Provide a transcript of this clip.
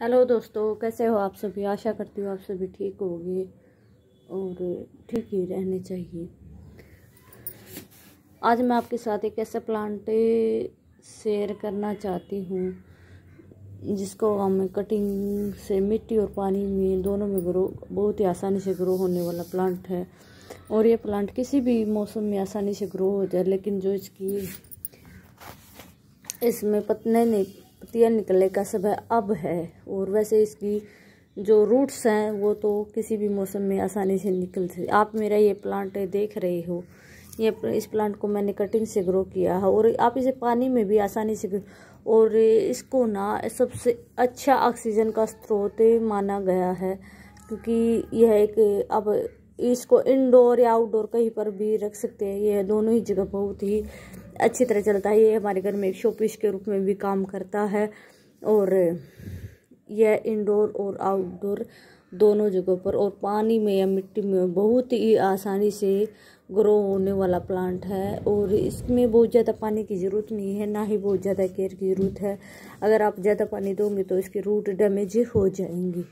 Hello दोस्तों, कैसे हो आप सभी? आशा करती हूँ आप सभी ठीक होंगे और ठीक ही रहने चाहिए। आज मैं आपके साथ एक ऐसा प्लांट शेयर करना चाहती हूँ, जिसको हम कटिंग से मिट्टी और पानी में दोनों में ग्रो, बहुत ही आसानी से ग्रो होने वाला प्लांट है। और ये प्लांट किसी भी मौसम में आसानी से ग्रो हो जाए, लेकिन जो इसकी, इसमें पत्ने नहीं पत्तियाँ निकलने का समय अब है और वैसे इसकी जो रूट्स हैं, वो तो किसी भी मौसम में आसानी से निकल आप मेरा ये प्लांट देख रहे हो। ये इस प्लांट को मैंने कटिंग से ग्रो किया है और आप इसे पानी में भी आसानी से और इसको ना सबसे अच्छा ऑक्सीजन का स्रोत माना गया है, क्योंकि यह एक अब इसको इंडोर या आउटडोर कहीं पर भी रख सकते हैं। यह दोनों ही जगह बहुत ही अच्छी तरह चलता है। ये हमारे घर में एक शोपीस के रूप में भी काम करता है और यह इंडोर और आउटडोर दोनों जगहों पर और पानी में या मिट्टी में बहुत ही आसानी से ग्रो होने वाला प्लांट है और इसमें बहुत ज़्यादा पानी की ज़रूरत नहीं है, ना ही बहुत ज़्यादा केयर की ज़रूरत है। अगर आप ज़्यादा पानी दोगे तो इसकी रूट डैमेज हो जाएँगी।